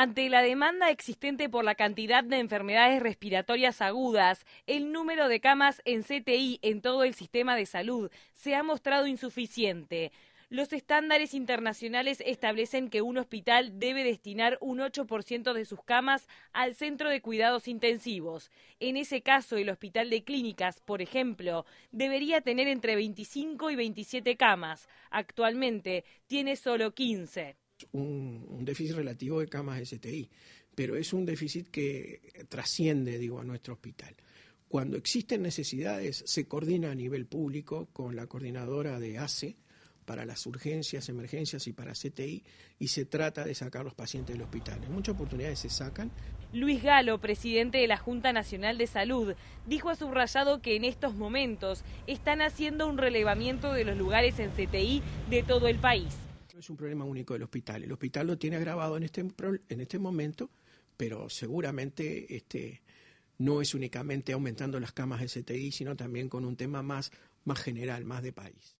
Ante la demanda existente por la cantidad de enfermedades respiratorias agudas, el número de camas en CTI en todo el sistema de salud se ha mostrado insuficiente. Los estándares internacionales establecen que un hospital debe destinar un 8% de sus camas al centro de cuidados intensivos. En ese caso, el hospital de clínicas, por ejemplo, debería tener entre 25 y 27 camas. Actualmente tiene solo 15. Un, déficit relativo de camas STI, pero es un déficit que trasciende, digo, a nuestro hospital. Cuando existen necesidades, se coordina a nivel público con la coordinadora de ACE, para las urgencias, emergencias y para CTI y se trata de sacar los pacientes del hospital. Muchas oportunidades se sacan. Luis Galo, presidente de la Junta Nacional de Salud, dijo a subrayado que en estos momentos están haciendo un relevamiento de los lugares en CTI de todo el país. Es un problema único del hospital. El hospital lo tiene agravado en este, en este momento, pero seguramente este, no es únicamente aumentando las camas de CTI, sino también con un tema más, más general, más de país.